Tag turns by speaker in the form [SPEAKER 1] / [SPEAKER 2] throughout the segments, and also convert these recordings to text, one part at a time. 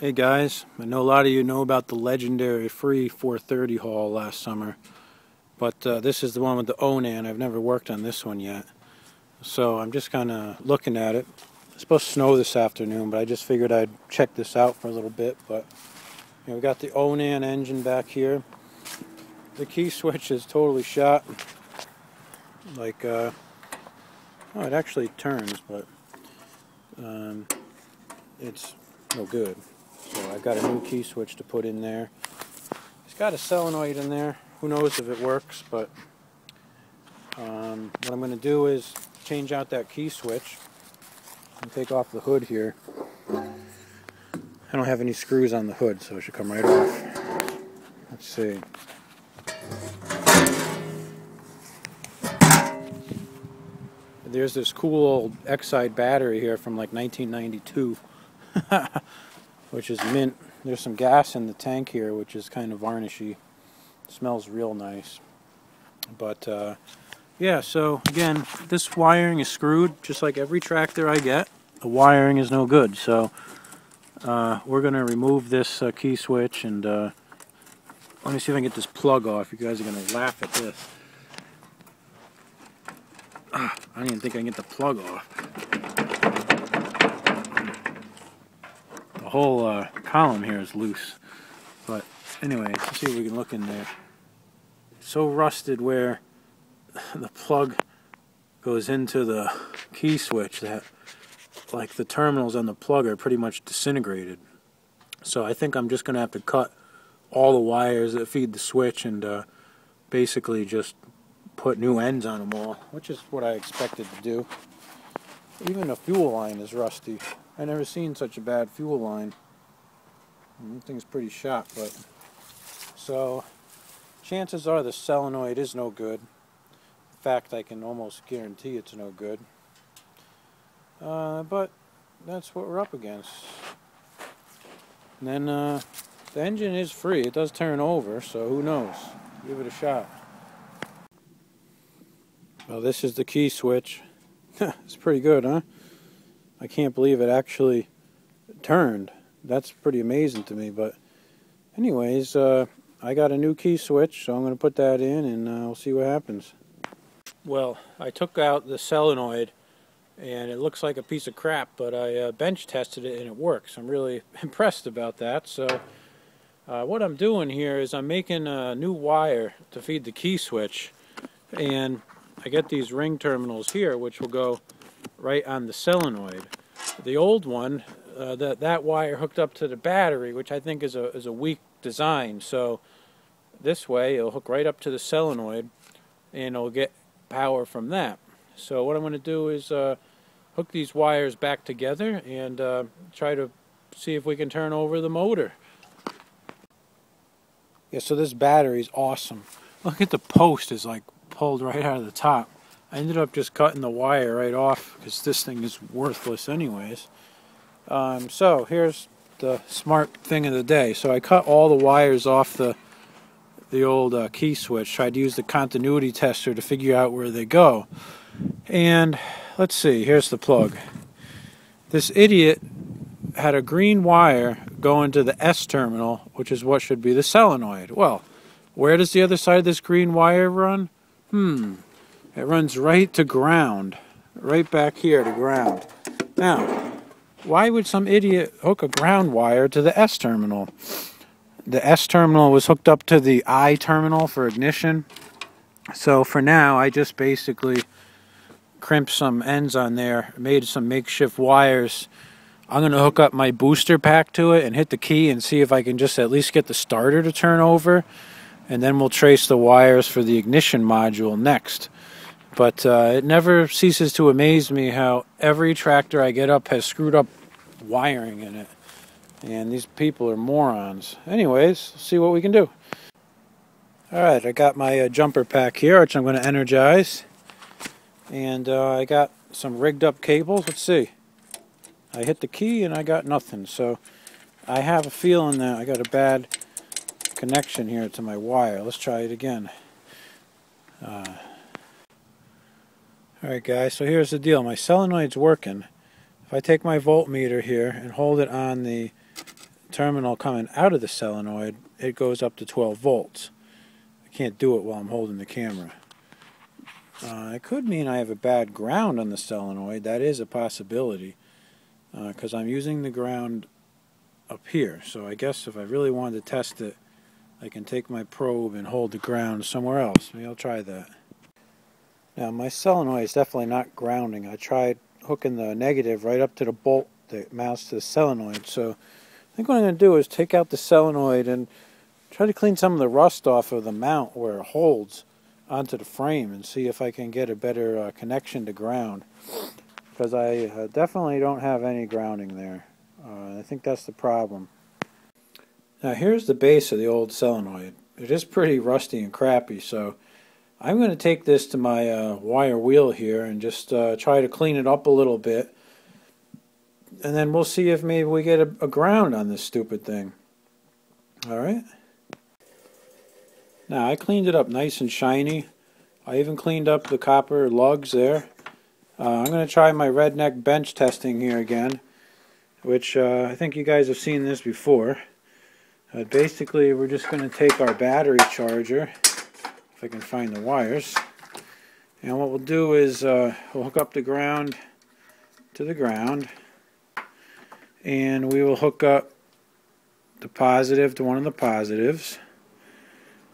[SPEAKER 1] Hey guys, I know a lot of you know about the legendary free 430 haul last summer, but uh, this is the one with the Onan. I've never worked on this one yet, so I'm just kind of looking at it. It's supposed to snow this afternoon, but I just figured I'd check this out for a little bit. But you know, we got the Onan engine back here. The key switch is totally shot. Like, uh, oh, it actually turns, but um, it's no good. I've got a new key switch to put in there. It's got a solenoid in there. Who knows if it works, but um, what I'm going to do is change out that key switch and take off the hood here. I don't have any screws on the hood, so it should come right off. Let's see. There's this cool old Exide battery here from like 1992, which is mint. There's some gas in the tank here, which is kind of varnishy. smells real nice. But uh, yeah, so again, this wiring is screwed just like every tractor I get. The wiring is no good, so uh, we're going to remove this uh, key switch and uh, let me see if I can get this plug off. You guys are going to laugh at this. Ah, I don't even think I can get the plug off. The whole uh, column here is loose. But anyway, let's see if we can look in there. so rusted where the plug goes into the key switch that like the terminals on the plug are pretty much disintegrated. So I think I'm just going to have to cut all the wires that feed the switch and uh, basically just put new ends on them all, which is what I expected to do. Even the fuel line is rusty. I never seen such a bad fuel line. That thing's pretty shot, but so chances are the solenoid is no good. In fact, I can almost guarantee it's no good. Uh, but that's what we're up against. And then uh, the engine is free. It does turn over, so who knows? Give it a shot. Well, this is the key switch. it's pretty good, huh? I can't believe it actually turned. That's pretty amazing to me. But anyways, uh, I got a new key switch, so I'm going to put that in and uh, we'll see what happens. Well, I took out the solenoid and it looks like a piece of crap, but I uh, bench tested it and it works. I'm really impressed about that. So uh, what I'm doing here is I'm making a new wire to feed the key switch and I get these ring terminals here which will go right on the solenoid. The old one, uh, that, that wire hooked up to the battery which I think is a, is a weak design so this way it'll hook right up to the solenoid and it'll get power from that. So what I'm going to do is uh, hook these wires back together and uh, try to see if we can turn over the motor. Yeah, so this battery is awesome. Look at the post is like pulled right out of the top. I ended up just cutting the wire right off because this thing is worthless anyways. Um, so here's the smart thing of the day. So I cut all the wires off the the old uh, key switch. Tried to use the continuity tester to figure out where they go. And let's see, here's the plug. This idiot had a green wire going to the S terminal, which is what should be the solenoid. Well, where does the other side of this green wire run? Hmm. It runs right to ground. Right back here to ground. Now, why would some idiot hook a ground wire to the S terminal? The S terminal was hooked up to the I terminal for ignition. So for now, I just basically crimped some ends on there, made some makeshift wires. I'm going to hook up my booster pack to it and hit the key and see if I can just at least get the starter to turn over and then we'll trace the wires for the ignition module next. But uh, it never ceases to amaze me how every tractor I get up has screwed up wiring in it. And these people are morons. Anyways, see what we can do. Alright, I got my uh, jumper pack here, which I'm going to energize. And uh, I got some rigged up cables. Let's see. I hit the key and I got nothing. So I have a feeling that I got a bad connection here to my wire. Let's try it again. Uh, Alright guys, so here's the deal. My solenoid's working. If I take my voltmeter here and hold it on the terminal coming out of the solenoid, it goes up to 12 volts. I can't do it while I'm holding the camera. Uh, it could mean I have a bad ground on the solenoid. That is a possibility because uh, I'm using the ground up here. So I guess if I really wanted to test it, I can take my probe and hold the ground somewhere else. Maybe I'll try that. Now my solenoid is definitely not grounding. I tried hooking the negative right up to the bolt that mounts to the solenoid. So I think what I'm going to do is take out the solenoid and try to clean some of the rust off of the mount where it holds onto the frame and see if I can get a better uh, connection to ground because I uh, definitely don't have any grounding there. Uh, I think that's the problem. Now here's the base of the old solenoid. It is pretty rusty and crappy so I'm going to take this to my uh, wire wheel here and just uh, try to clean it up a little bit and then we'll see if maybe we get a, a ground on this stupid thing. Alright? Now I cleaned it up nice and shiny. I even cleaned up the copper lugs there. Uh, I'm going to try my redneck bench testing here again, which uh, I think you guys have seen this before. Uh, basically, we're just going to take our battery charger, if I can find the wires, and what we'll do is uh, we'll hook up the ground to the ground, and we will hook up the positive to one of the positives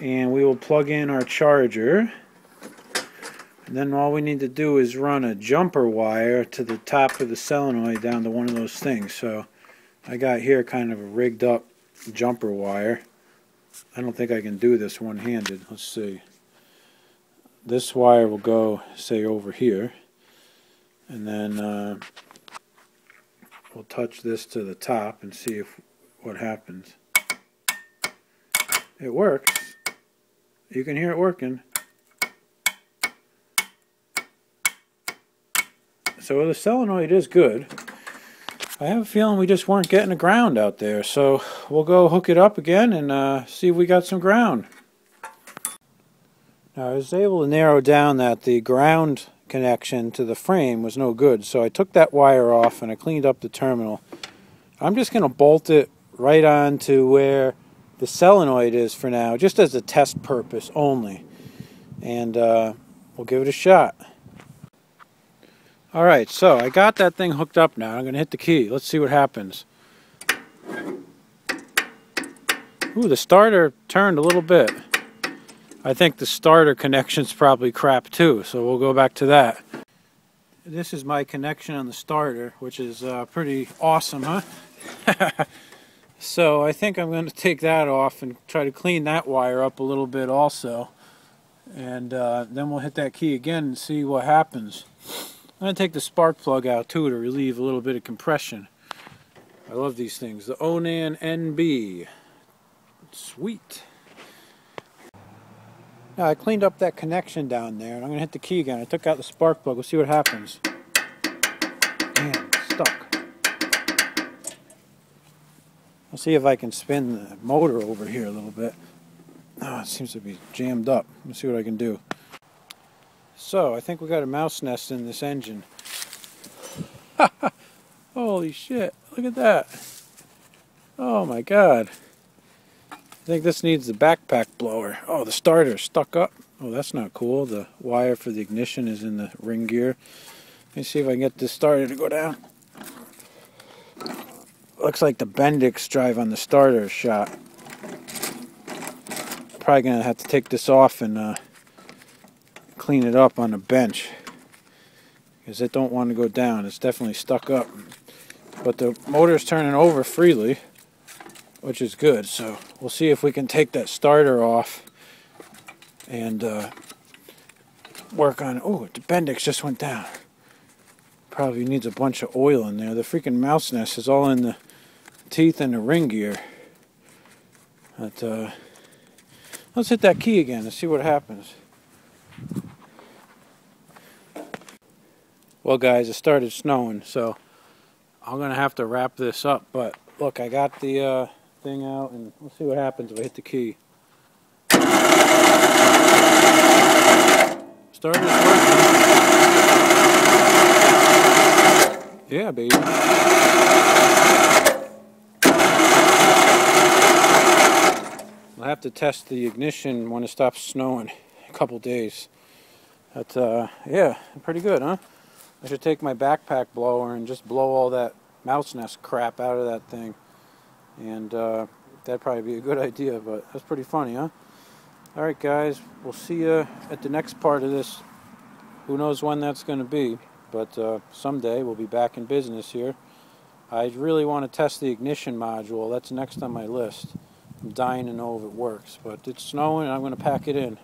[SPEAKER 1] and we will plug in our charger. And then all we need to do is run a jumper wire to the top of the solenoid down to one of those things. So I got here kind of a rigged up jumper wire. I don't think I can do this one-handed. Let's see this wire will go say over here and then uh, we'll touch this to the top and see if what happens it works you can hear it working. So the solenoid is good. I have a feeling we just weren't getting a ground out there. So we'll go hook it up again and uh, see if we got some ground. Now I was able to narrow down that the ground connection to the frame was no good. So I took that wire off and I cleaned up the terminal. I'm just going to bolt it right on to where the solenoid is for now, just as a test purpose only. And uh, we'll give it a shot. Alright, so I got that thing hooked up now. I'm going to hit the key. Let's see what happens. Ooh, the starter turned a little bit. I think the starter connection's probably crap too, so we'll go back to that. This is my connection on the starter, which is uh, pretty awesome, huh? So I think I'm going to take that off and try to clean that wire up a little bit also. And uh, then we'll hit that key again and see what happens. I'm going to take the spark plug out too to relieve a little bit of compression. I love these things. The Onan NB. Sweet. Now I cleaned up that connection down there and I'm going to hit the key again. I took out the spark plug. We'll see what happens. And stuck. I'll see if I can spin the motor over here a little bit. Oh, it seems to be jammed up. Let's see what I can do. So, I think we got a mouse nest in this engine. Holy shit, look at that. Oh my god. I think this needs the backpack blower. Oh, the starter's stuck up. Oh, that's not cool. The wire for the ignition is in the ring gear. Let me see if I can get this starter to go down looks like the Bendix drive on the starter is shot. Probably gonna have to take this off and uh, clean it up on the bench because it don't want to go down. It's definitely stuck up. But the motor's turning over freely, which is good. So we'll see if we can take that starter off and uh, work on. Oh, the Bendix just went down. Probably needs a bunch of oil in there. The freaking mouse nest is all in the teeth and the ring gear. But uh, let's hit that key again and see what happens. Well, guys, it started snowing, so I'm gonna have to wrap this up. But look, I got the uh, thing out, and we'll see what happens if I hit the key. Started working. Yeah, baby. I'll have to test the ignition when it stops snowing. A couple days. But uh, yeah, pretty good, huh? I should take my backpack blower and just blow all that mouse nest crap out of that thing. And uh, that'd probably be a good idea, but that's pretty funny, huh? Alright, guys, we'll see you at the next part of this. Who knows when that's going to be, but uh, someday we'll be back in business here. I really want to test the ignition module. That's next on my list. I'm dying to know if it works, but it's snowing and I'm going to pack it in.